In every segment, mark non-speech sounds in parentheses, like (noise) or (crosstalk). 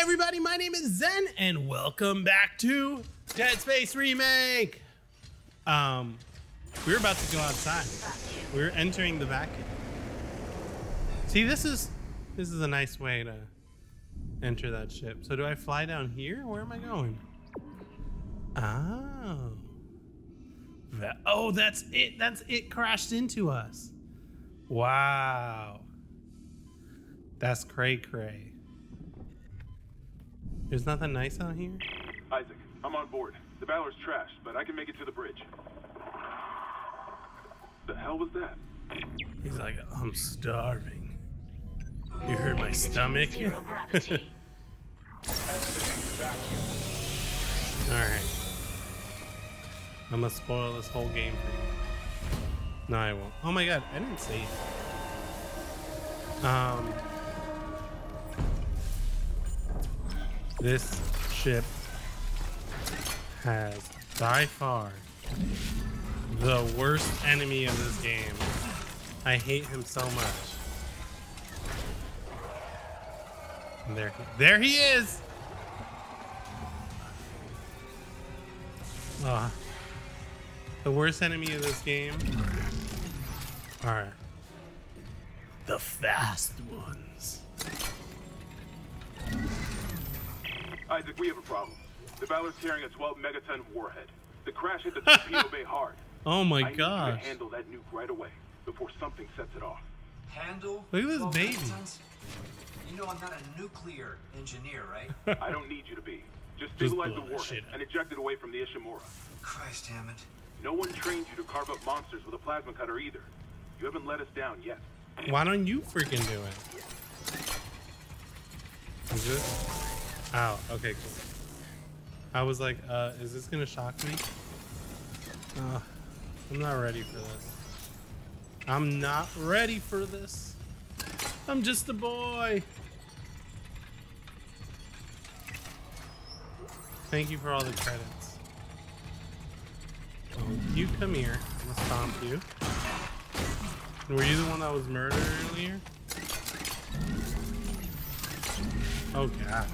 everybody, my name is Zen, and welcome back to Dead Space Remake. Um, we're about to go outside. We're entering the vacuum. See, this is this is a nice way to enter that ship. So, do I fly down here? Where am I going? Oh, oh, that's it. That's it. Crashed into us. Wow, that's cray cray. There's nothing nice out here. Isaac, I'm on board. The Valor's trashed, but I can make it to the bridge. The hell was that? He's like, I'm starving. You heard my stomach? (laughs) Alright. I'm gonna spoil this whole game for you. No, I won't. Oh my god, I didn't save. Um. This ship has by far the worst enemy of this game. I hate him so much. And there, there he is. Ah, the worst enemy of this game are the fast ones. Isaac, we have a problem. The Valor's carrying a 12 megaton warhead. The crash hit the torpedo (laughs) bay hard. Oh my god! I need you to handle that nuke right away before something sets it off. Handle? Look at this 12 baby. megatons? You know I'm not a nuclear engineer, right? (laughs) I don't need you to be. Just Just stabilize the warhead shit and eject it away from the Ishimura. Christ, Hammond. No one trained you to carve up monsters with a plasma cutter either. You haven't let us down yet. Why don't you freaking do it? Is it? Ow. Okay, cool. I was like, uh, is this gonna shock me? Uh, I'm not ready for this. I'm not ready for this. I'm just a boy. Thank you for all the credits. Oh, you come here. I'm gonna stomp you. Were you the one that was murdered earlier? Oh god.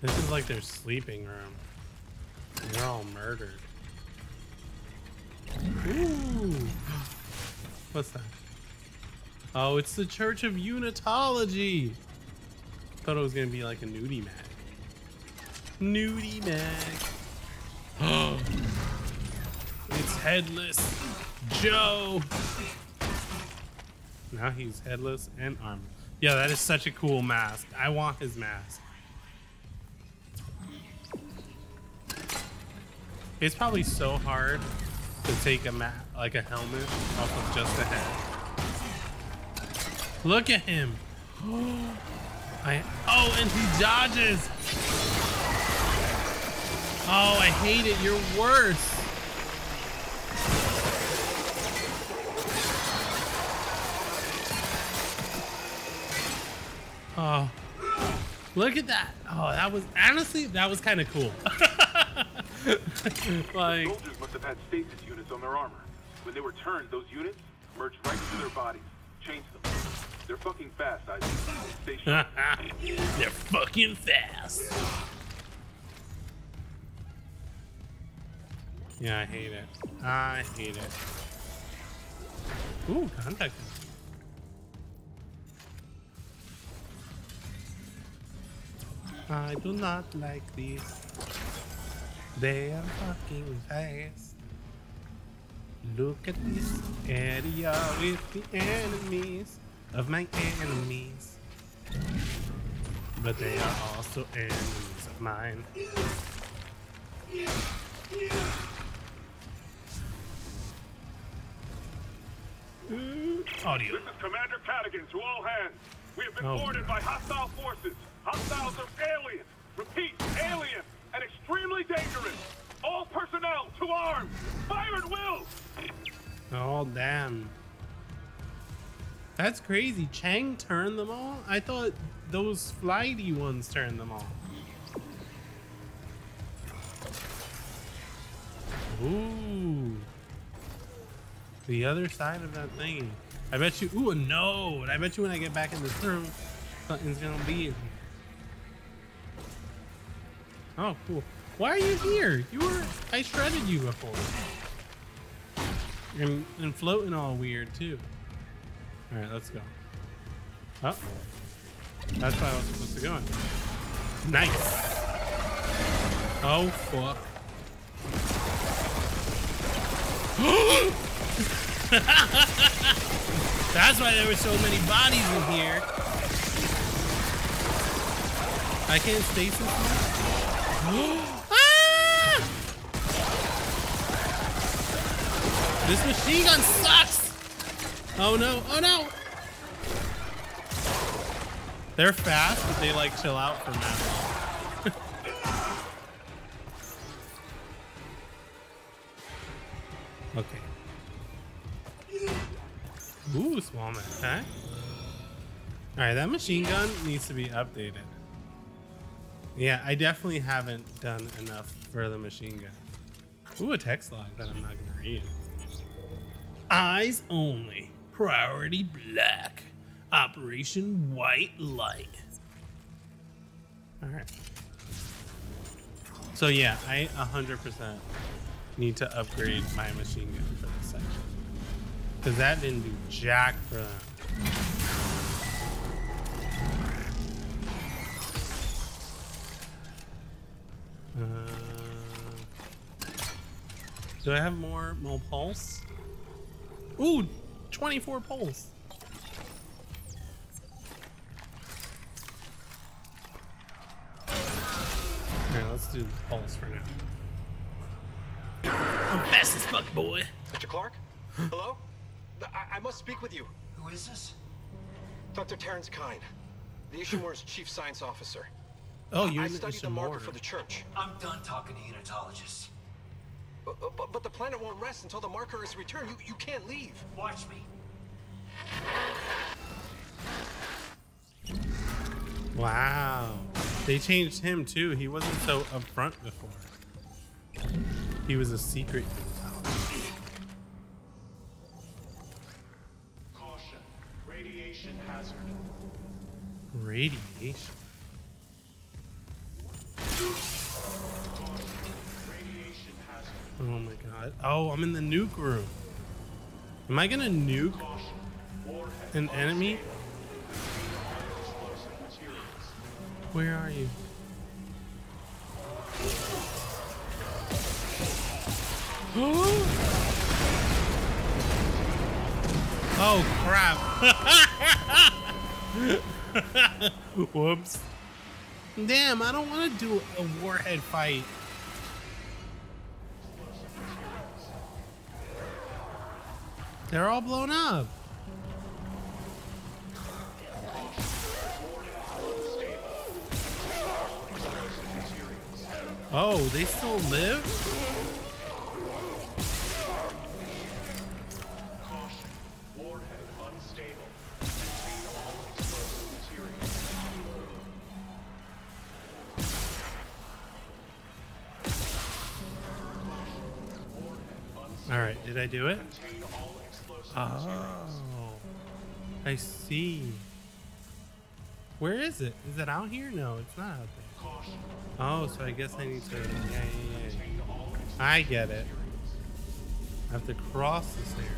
This is like their sleeping room. They're all murdered. Ooh. What's that? Oh, it's the Church of Unitology. Thought it was gonna be like a nudie mag. Nudie mag. (gasps) it's headless Joe. Now he's headless and armed. Yeah, that is such a cool mask. I want his mask. It's probably so hard to take a ma- like a helmet off of just the head. Look at him. (gasps) I oh, and he dodges. Oh, I hate it. You're worse. Oh, look at that. Oh, that was honestly, that was kind of cool. (laughs) like, Soldiers must have had stasis units on their armor. When they were turned, those units merged right into their bodies, changed them. They're fucking fast, Isaac. Stay (laughs) sharp. they're fucking fast. Yeah, I hate it. I hate it. Ooh, contact. I do not like this. They are fucking fast. Look at this area with the enemies of my enemies. But they are also enemies of mine. Mm, audio. This is Commander Cadigan to all hands. We have been Oh. boarded by hostile forces. Hostiles are aliens. Repeat, alien and extremely dangerous. All personnel to arms. Fire at will. Oh, damn. That's crazy. Chang turned them all? I thought those flighty ones turned them all. Ooh. The other side of that thing. I bet you. Ooh, a node. I bet you when I get back in this room, something's gonna be in here. Oh, cool. Why are you here? You were I shredded you before. And, and floating all weird too. All right, let's go. Oh, that's why I was supposed to go in. Nice. Oh fuck. (gasps) That's why there were so many bodies in here. I can't stay now? ah! Ah! This machine gun sucks! Oh no, oh no! They're fast, but they like chill out for now. (laughs) okay. Ooh, small man, huh? Alright, that machine gun needs to be updated. Yeah, I definitely haven't done enough for the machine gun. Ooh, a text log that I'm not gonna read. Eyes only. Priority black. Operation white light. Alright. So yeah, I 100% need to upgrade my machine gun for this section. Because that didn't do jack for them. Do I have more more pulse? Ooh, 24 pulse. Alright, let's do the pulse for now. I'm fast as fuck, boy. Mr. Clarke? Hello? I, I must speak with you. Who is this? Dr. Terrence Kyne, the Ishimura's chief science officer. Oh, you're I studied the marker for the church. I'm done talking to unitologists. But, but, but the planet won't rest until the marker is returned. You, you can't leave. Watch me. Wow. They changed him too. He wasn't so upfront before. He was a secret. Caution. Radiation hazard. Radiation. Radiation Oh, I'm in the nuke room. Am I gonna nuke an enemy? Where are you? (gasps) oh crap. (laughs) Whoops. Damn, I don't want to do a warhead fight. They're all blown up. Oh, they still live? All right, did I do it? Oh. I see. Where is it? Is it out here? No, it's not out there. Oh, so I guess I need to. Yeah, yeah, yeah. I get it. I have to cross the stairs.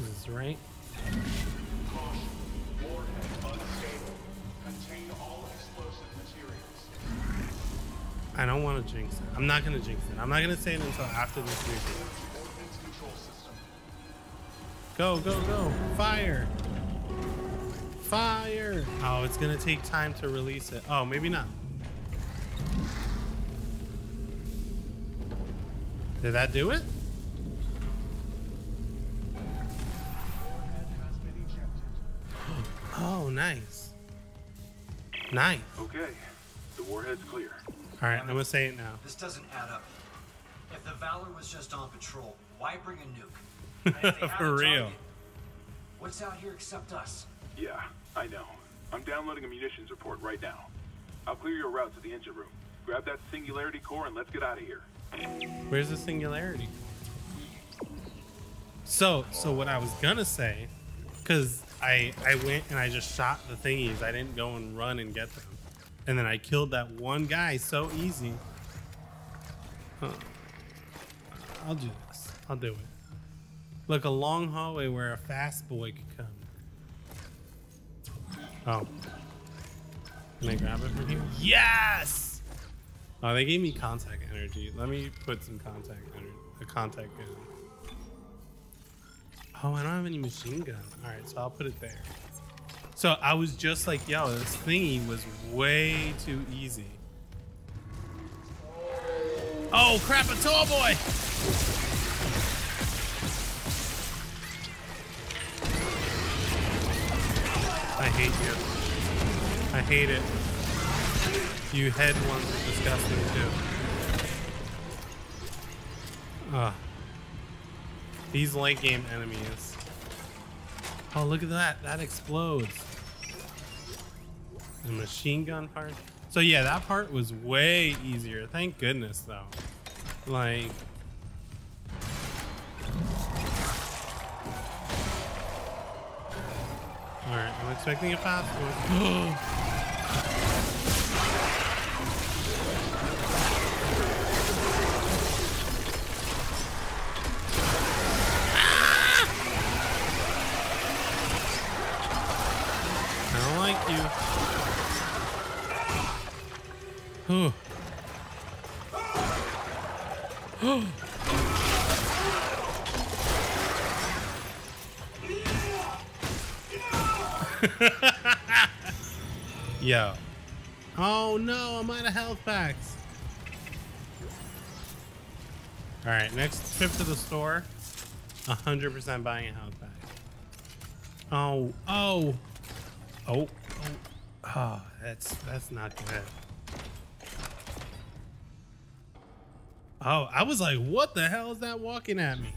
Is this right? I don't want to jinx it. I'm not gonna jinx it. I'm not gonna say it until after this video. Ordnance control system. Go, go, go! Fire! Fire! Oh, it's gonna take time to release it. Oh, maybe not. Did that do it? Warhead has (gasps) been ejected. Oh, nice. Nice. Okay. The warhead's clear. All right, I'm gonna say it now. This doesn't add up. If the Valor was just on patrol, why bring a nuke? (laughs) And if they had For real. What's out here except us? Yeah, I know. I'm downloading a munitions report right now. I'll clear your route to the engine room. Grab that singularity core and let's get out of here. Where's the singularity? So, so what I was gonna say, because I I went and I just shot the thingies. I didn't go and run and get them. And then I killed that one guy so easy. Huh. I'll do this. I'll do it. Look, a long hallway where a fast boy could come. Oh. Can I grab it from here? Yes! Oh, they gave me contact energy. Let me put some contact energy. A contact gun. Oh, I don't have any machine gun. All right, so I'll put it there. So I was just like, yo, this thingy was way too easy. Oh crap, a tall boy! Hate you. I hate it. You head ones are disgusting too. Ugh. These late game enemies. Oh, look at that. That explodes. The machine gun part. So yeah, that part was way easier. Thank goodness though. Like Alright, I'm expecting a fast (gasps) ah! one. Like you. Whew. Oh no, I'm out of health packs. Alright, next trip to the store. 100% buying a health pack. Oh, oh. Oh, oh. Oh, that's that's not good. Oh, I was like, what the hell is that walking at me?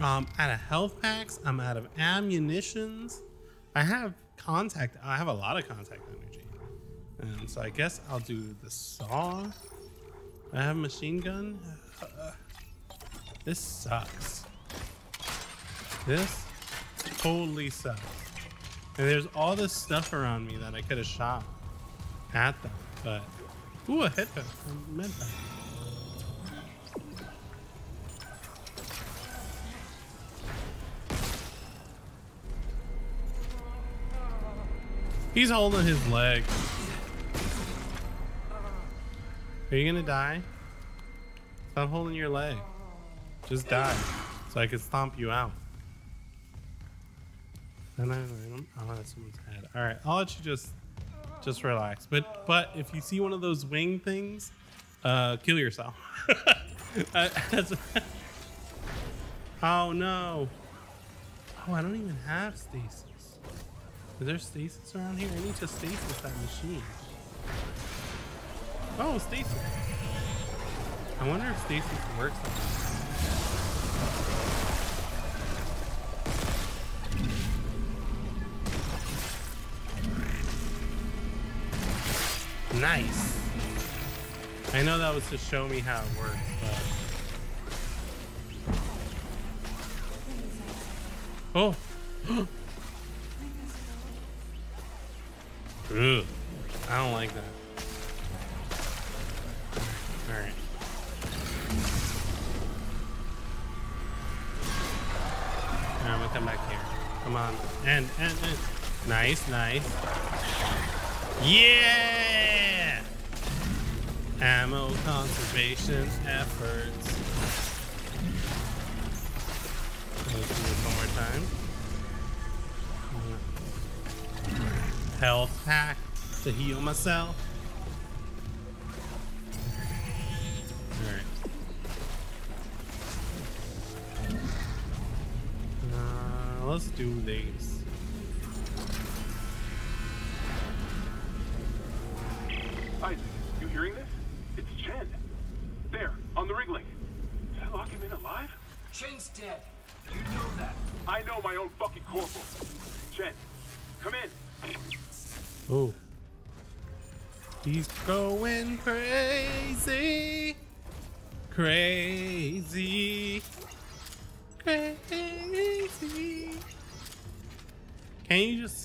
Um, out of health packs, I'm out of ammunitions. I have contact. I have a lot of contact energy, and so I guess I'll do the saw. I have a machine gun. Uh, this sucks. This totally sucks. And there's all this stuff around me that I could have shot at them, but ooh, a hit. He's holding his leg. Are you gonna die? Stop holding your leg. Just die, so I can stomp you out. And I, oh, that's someone's head. All right, I'll let you just, just relax. But, but if you see one of those wing things, uh, kill yourself. (laughs) Uh, (laughs) oh no. Oh, I don't even have stasis. Is there stasis around here? I need to stasis that machine. Oh, stasis. I wonder if stasis works on this. Nice. I know that was to show me how it works, but. Oh! (gasps) Ugh. I don't like that. Alright, I'm gonna come back here. Come on. And, and, and. Nice, nice. Yeah! Ammo conservation efforts. Let's do this one more time. health pack to heal myself. Let's do these. Isaac, you hearing this? It's Chen. There, on the rig link. Did I lock him in alive? Chen's dead. You know that. I know my own fucking corporal. Chen, come in. Oh. He's going crazy. Crazy.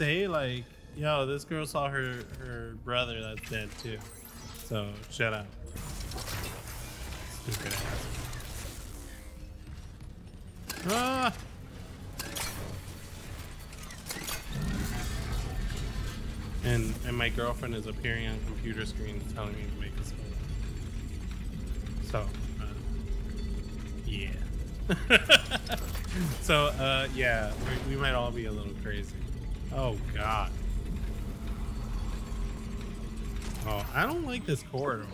Say like yo, this girl saw her her brother that's dead too. So shut up. Stupid ass. Ah! And and my girlfriend is appearing on computer screen telling me to make this phone. So, uh, yeah. (laughs) so, uh, yeah, we, we might all be a little crazy. Oh God. Oh, I don't like this corridor.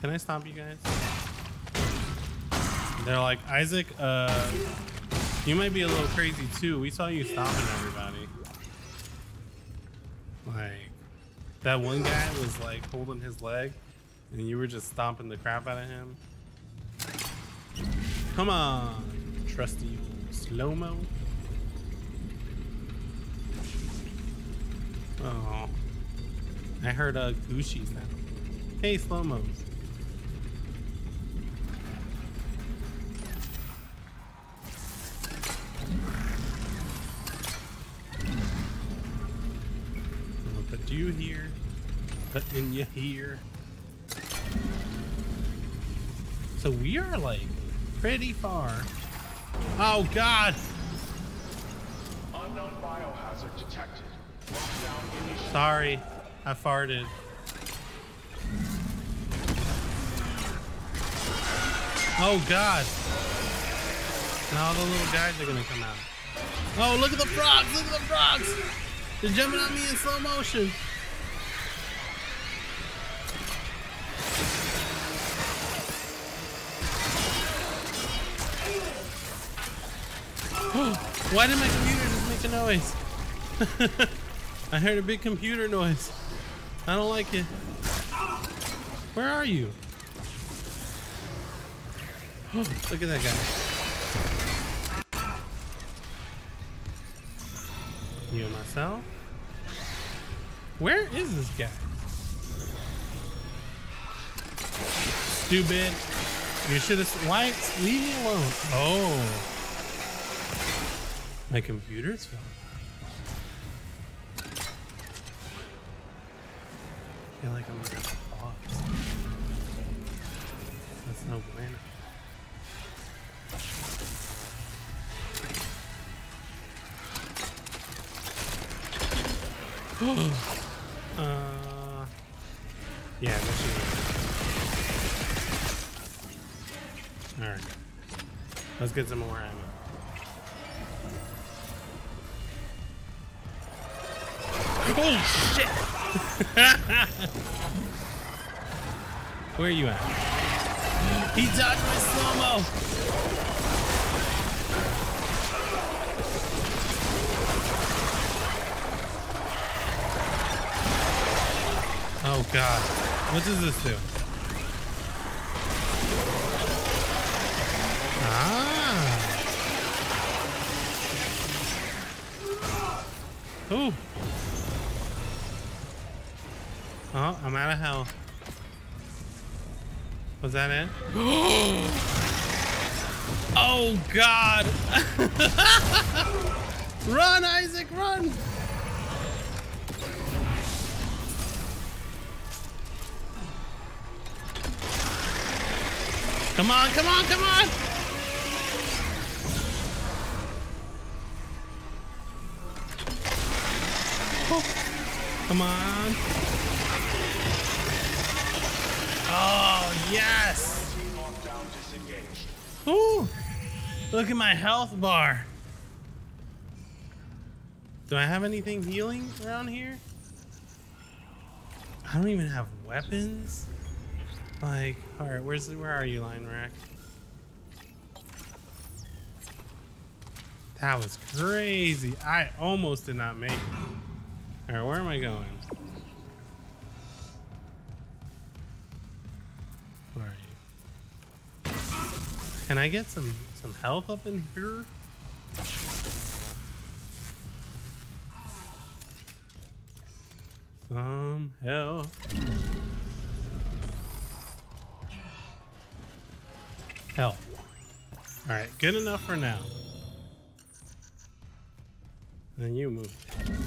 Can I stop you guys? They're like, Isaac, uh, you might be a little crazy too. We saw you stopping everybody. Like, that one guy was like holding his leg and you were just stomping the crap out of him. Come on, trusty slow Oh, I heard uh, a Gucci sound. Hey, slow mos. I'll put you here, putting you here. So we are like pretty far. Oh God! Unknown biohazard detected. Sorry, I farted. Oh God! Now the little guys are gonna come out. Oh, look at the frogs! Look at the frogs! They're jumping on me in slow motion. (gasps) Why did my computer just make a noise? (laughs) I heard a big computer noise. I don't like it. Where are you? (gasps) Look at that guy. You and myself? Where is this guy? Stupid. You should have. Why? Leave me alone. Oh. My computer's fell. Feel like I'm gonna pause. That's no bueno. (gasps) uh, yeah, that should be All right, let's get some more ammo. Oh shit! (laughs) Where are you at? He dodged my slow-mo! Oh god. What does this do? Ah. Ooh. Oh, I'm out of hell. Was that it? (gasps) oh God! (laughs) run, Isaac, run! Come on, come on, come on! Oh, come on. Yes! Ooh, look at my health bar. Do I have anything healing around here? I don't even have weapons. Like, all right, where's where are you, line rack? That was crazy. I almost did not make it. All right, where am I going? Can I get some some health up in here? Some health. Health. All right, good enough for now. Then you move.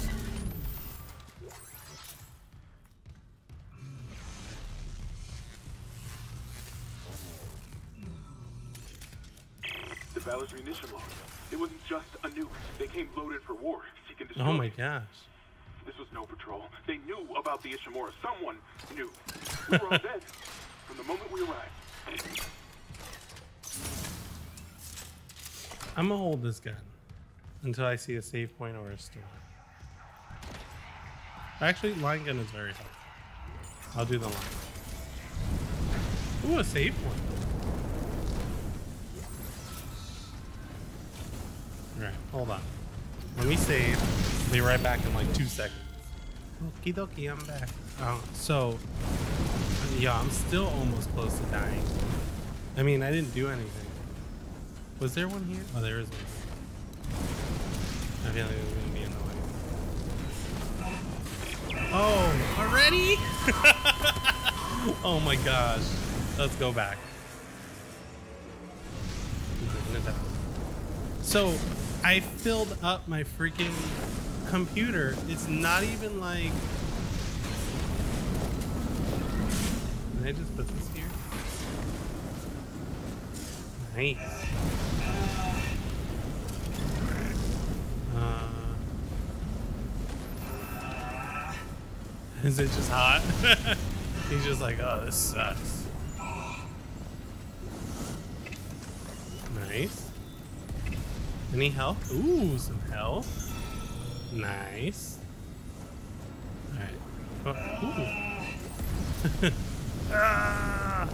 Valor's munition logs. It wasn't just a nuke. They came loaded for war, seek and destroy. Oh my gosh. This was no patrol. They knew about the Ishimura. Someone knew. We were all (laughs) dead from the moment we arrived. I'm gonna hold this gun until I see a save point or a store. Actually, line gun is very helpful. I'll do the line. Ooh, a save point. Alright, hold on. Let me save. I'll be right back in like two seconds. Okie dokie, I'm back. Uh, so, yeah, I'm still almost close to dying. I mean, I didn't do anything. Was there one here? Oh, there is one. I feel like it's gonna be annoying. Oh, already? (laughs) oh my gosh. Let's go back. So, I filled up my freaking computer. It's not even like. Can I just put this here? Nice. Uh, is it just hot? (laughs) He's just like, oh, this sucks. Nice. Any health? Ooh, some health. Nice. Alright. Oh, ooh. (laughs) ah!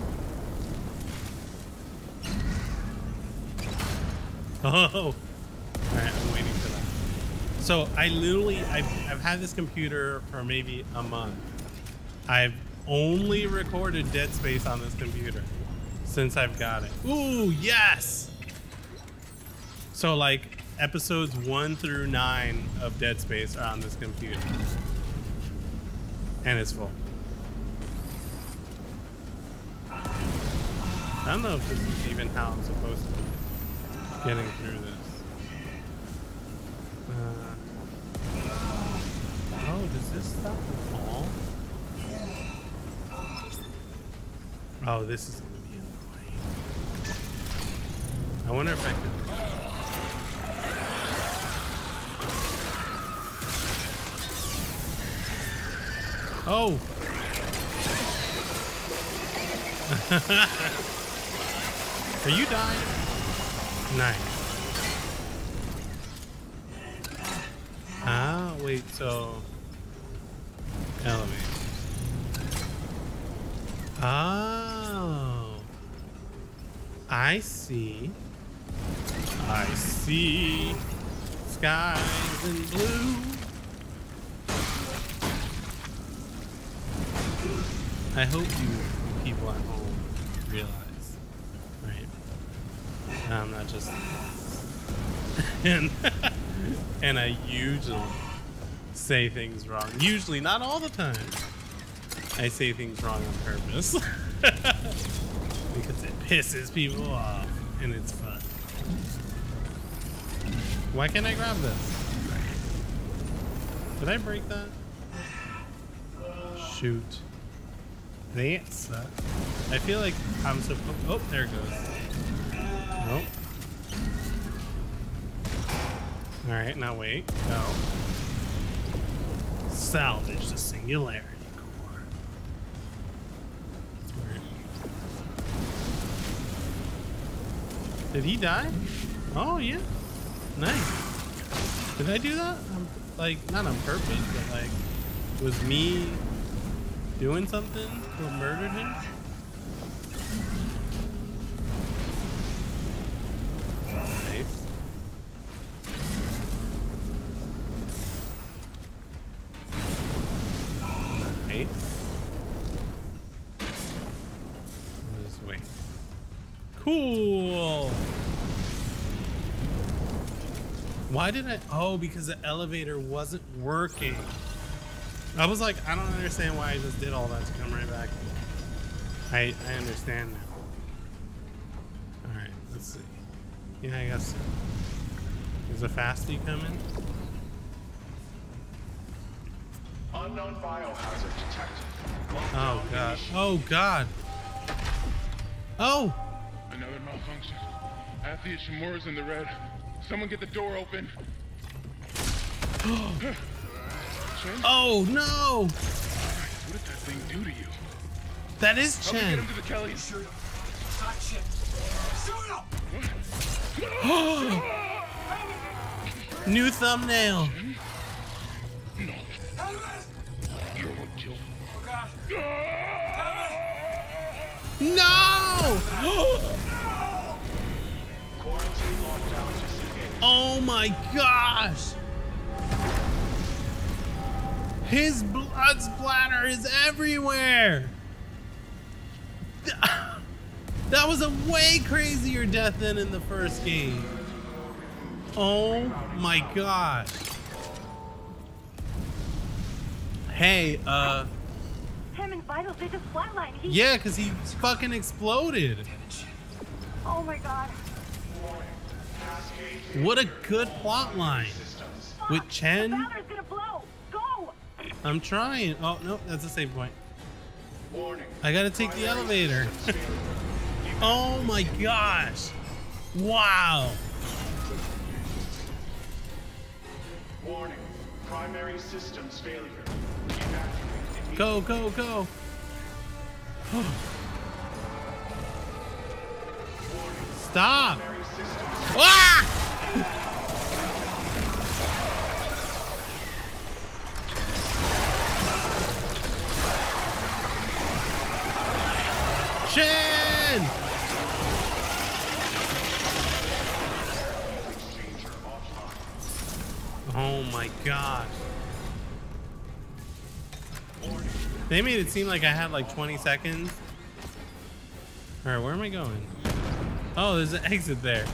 Oh. Alright, I'm waiting for that. So I literally, I've, I've had this computer for maybe a month. I've only recorded Dead Space on this computer since I've got it. Ooh, yes! So like episodes one through nine of Dead Space are on this computer. And it's full. I don't know if this is even how I'm supposed to be getting through this. Uh, oh, does this stop the fall? Oh, this is gonna be annoying. I wonder if I could. Oh! (laughs) Are you dying? Nice. Ah, wait, so... Elevate. Oh. I see. I see. Skies in blue. I hope you people at home realize, right? I'm not just (laughs) and (laughs) and I usually say things wrong. Usually, not all the time. I say things wrong on purpose (laughs) because it pisses people off and it's fun. Why can't I grab this? Did I break that? Shoot. That sucks. I feel like I'm supposed. Oh, there it goes. Nope. All right, now wait. No. Salvage the singularity core. Did he die? Oh yeah. Nice. Did I do that? Um, like not on purpose, but like was me doing something that murdered him? Cool. Why did I? Oh, because the elevator wasn't working. I was like, I don't understand why I just did all that to come right back. I I understand now. All right, let's see. Yeah, I guess. So. Is a fasty coming? Unknown biohazard detected. Oh god. Oh god. Oh. Another malfunction. Athlete Shimura's in the red. Someone get the door open. (gasps) (gasps) (gasps) Chen, Oh no! what did that thing do to you? That is Help me get him to the Kelly. Shoot him. Stop shit. Shoot him! New thumbnail. Helmet! You won't kill. Oh god. No! (gasps) Oh my gosh! His blood splatter is everywhere! (laughs) That was a way crazier death than in the first game. Oh my god. Hey, uh, Hammond's vitals, they just flatlined. He, yeah, because he fucking exploded. Oh my god. What a good plot line. With Chen, I'm trying. Oh, no, that's a save point. I gotta take the elevator. (laughs) oh my gosh. Wow. Warning. Primary systems failure. Evacuate. Go, go, go. Stop. Ah! Shin! Oh my gosh. They made it seem like I had like 20 seconds. Alright, where am I going? Oh, there's an exit there.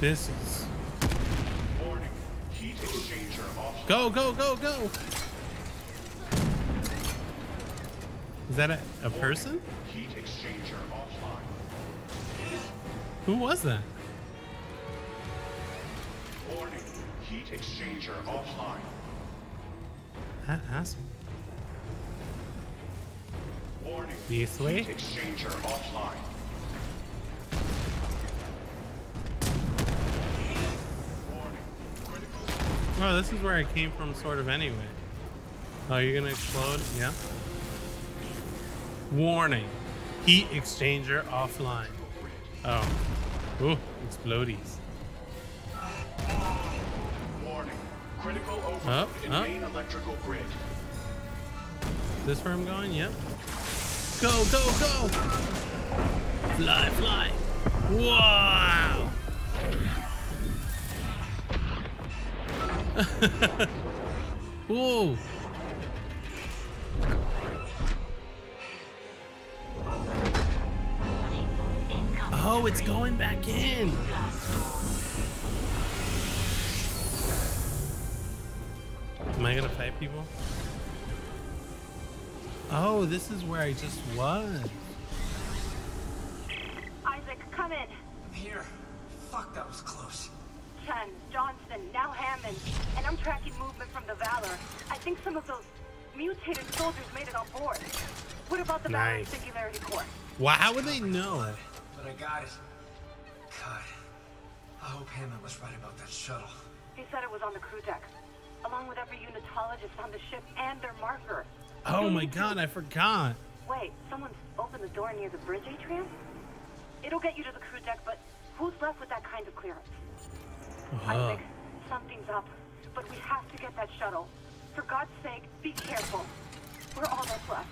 This is. Warning. Heat exchanger offline. Go, go, go, go! Is that a, a person? Who was that? Warning. Heat exchanger offline. That asshole. Warning. This way? Heat exchanger offline. Oh, this is where I came from, sort of, anyway. Oh, you're gonna explode? Yeah. Warning. Heat exchanger offline. Oh. Ooh, explodies. Warning. Critical overload Up, in up. main electrical grid. This where I'm going? Yep. Go, go, go! Fly, fly! Wow! (laughs) Ooh! Oh, it's going back in! Am I gonna fight people? Oh, this is where I just was. Isaac, come in. I'm here. Fuck, that was close. Chen, Johnson, now Hammond. And I'm tracking movement from the Valor. I think some of those mutated soldiers made it on board. What about the Valor Nice. Singularity Core? Wow, how would they know? But I got it. God. I hope Hammond was right about that shuttle. He said it was on the crew deck, along with every unitologist on the ship and their marker. Oh my god, I forgot. Wait, someone's opened the door near the bridge atrium? It'll get you to the crew deck, but who's left with that kind of clearance? I uh-huh. think something's up, but we have to get that shuttle. For God's sake, be careful. We're all that's left.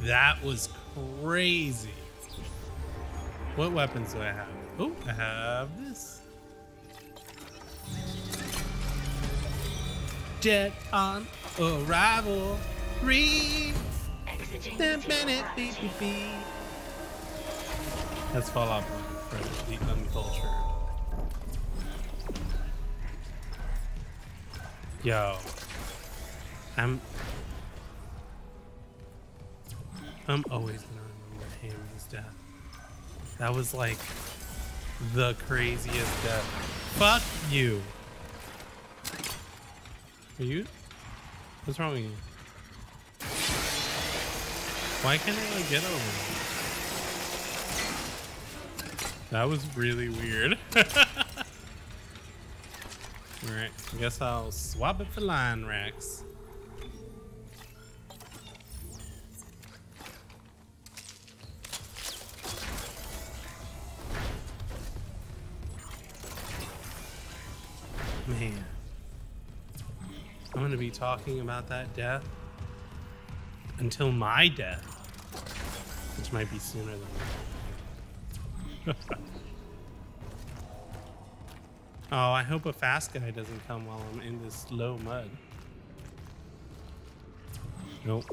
That was crazy. What weapons do I have? Oh, I have this. Jet on arrival. Three. That's Fallout for the uncultured. Yo. I'm I'm always gonna remember Hammond's death. That was like the craziest death. Fuck you. Are you? What's wrong with you? Why can't I like, get over there? That was really weird. (laughs) Alright, I guess I'll swap it for line racks. Gonna be talking about that death until my death, which might be sooner than (laughs) Oh, I hope a fast guy doesn't come while I'm in this low mud. Nope.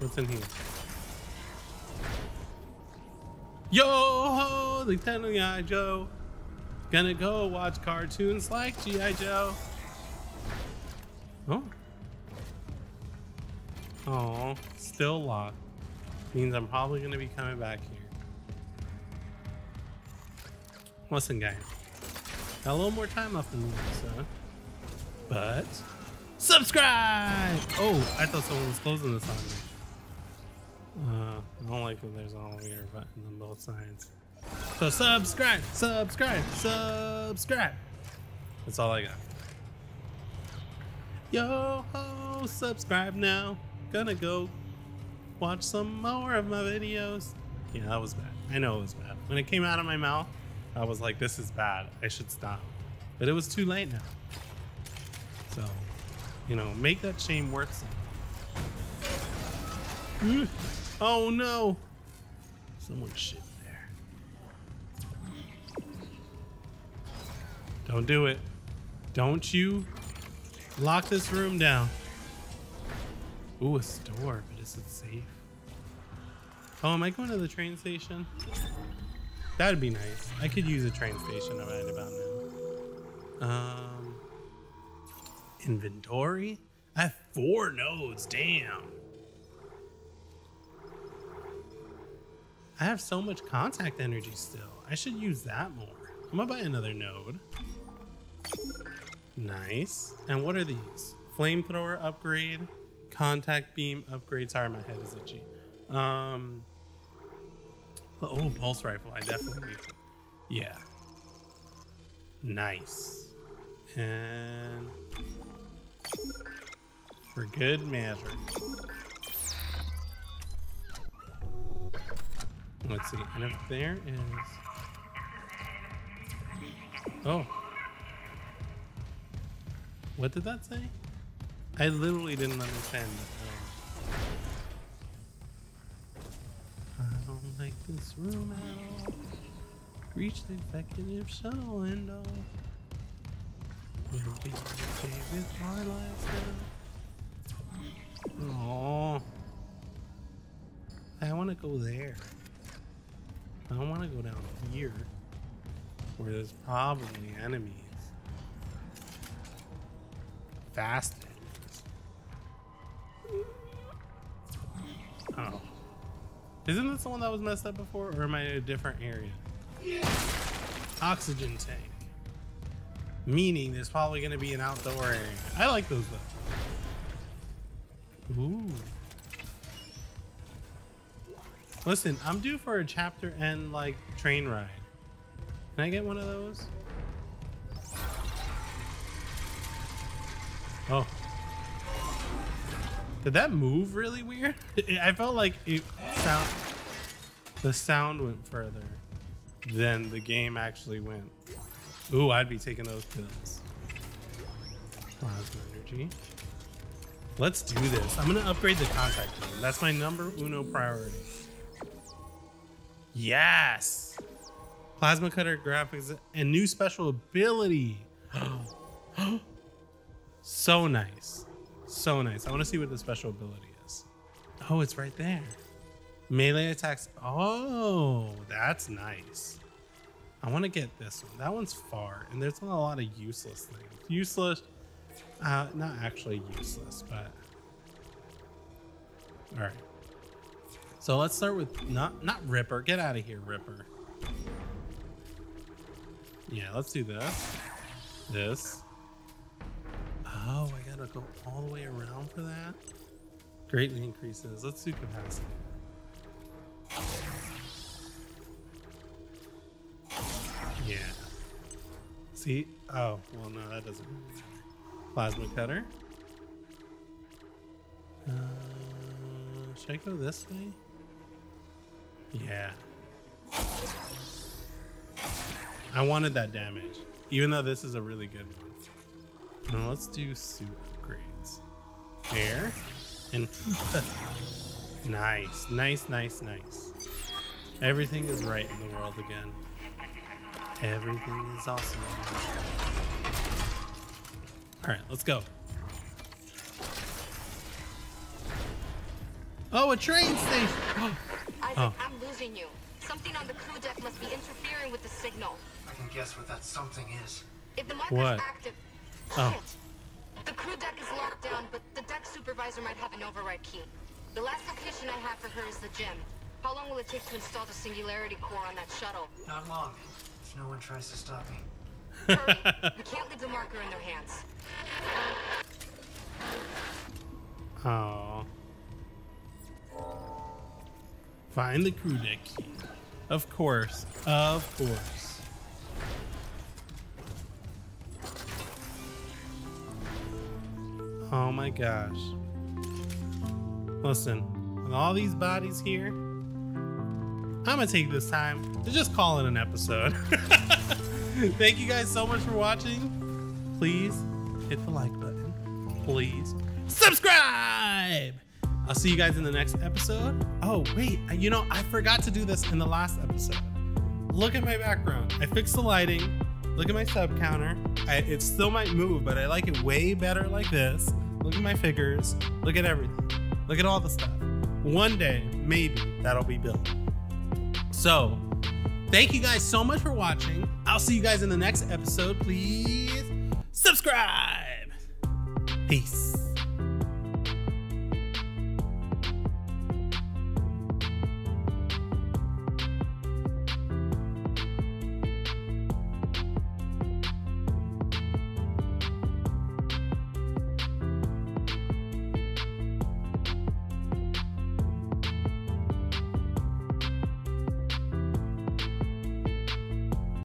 What's in here? Yo ho, Lieutenant G.I. Joe. Gonna go watch cartoons like G.I. Joe. Oh, still locked. Means I'm probably gonna be coming back here. Listen, guys. Got a little more time left in the episode. But subscribe! Oh, I thought someone was closing this on me. Uh, I don't like that there's all weird button on both sides. So subscribe, subscribe, subscribe. That's all I got. Yo ho, subscribe now. Gonna go watch some more of my videos. Yeah, that was bad. I know it was bad. When it came out of my mouth, I was like, this is bad. I should stop. But it was too late now. So, you know, make that shame worth something. Oh no! Someone shit there. Don't do it. Don't you lock this room down. Ooh, a store, but is it safe? Oh, am I going to the train station? That'd be nice. I could use a train station right about now. Um, inventory? I have four nodes. Damn. I have so much contact energy still. I should use that more. I'm gonna buy another node. Nice. And what are these? Flamethrower upgrade, contact beam upgrade. Sorry, my head is itchy. Um, Oh, pulse rifle. I definitely need. Yeah. Nice. And for good measure. Let's see. And if there is. Oh. What did that say? I literally didn't understand. Um, I don't like this room at all. Reach the executive shuttle window. We'll be okay with our lives now. Aww. I want to go there. I don't want to go down here. Where there's probably enemies. Fast Isn't this the one that was messed up before, or am I in a different area? Oxygen tank. Meaning there's probably going to be an outdoor area. I like those though. Ooh. Listen, I'm due for a chapter end like train ride. Can I get one of those? Oh. Did that move really weird? (laughs) I felt like it sound the sound went further than the game actually went. Ooh, I'd be taking those pills. Plasma energy. Let's do this. I'm gonna upgrade the contact beam. That's my number uno priority. Yes! Plasma cutter graphics and new special ability. (gasps) so nice. So nice. I want to see what the special ability is. Oh, it's right there. Melee attacks. Oh, that's nice. I want to get this one. That one's far, and there's a lot of useless things. Useless, uh, not actually useless, but all right. So let's start with not not Ripper. Get out of here, Ripper. Yeah, let's do this. This. Oh, I gotta go all the way around for that. Greatly increases. Let's do capacity. Yeah. See? Oh, well, no, that doesn't. Plasma cutter. Uh, should I go this way? Yeah. I wanted that damage, even though this is a really good one. Now let's do suit upgrades. Air and (laughs) (laughs) nice, nice, nice, nice. Everything is right in the world again. Everything is awesome. All right, let's go. Oh, a train station. Oh. Isaac, Oh. I'm losing you. Something on the crew deck must be interfering with the signal. I can guess what that something is. If the marker's What? active... Oh. Shit. The crew deck is locked down, but the deck supervisor might have an override key. The last location I have for her is the gym. How long will it take to install the singularity core on that shuttle? Not long. If no one tries to stop me. Hurry. (laughs) we can't leave the marker in their hands. Oh. Find the crew deck key. Of course. Of course. Oh my gosh. Listen, with all these bodies here, I'm gonna take this time to just call it an episode. (laughs) Thank you guys so much for watching. Please hit the like button. Please subscribe. I'll see you guys in the next episode. Oh, wait, you know, I forgot to do this in the last episode. Look at my background. I fixed the lighting. Look at my sub counter. I, it still might move, but I like it way better like this. Look at my figures. Look at everything. Look at all the stuff. One day, maybe that'll be built. So, thank you guys so much for watching. I'll see you guys in the next episode. Please subscribe. Peace.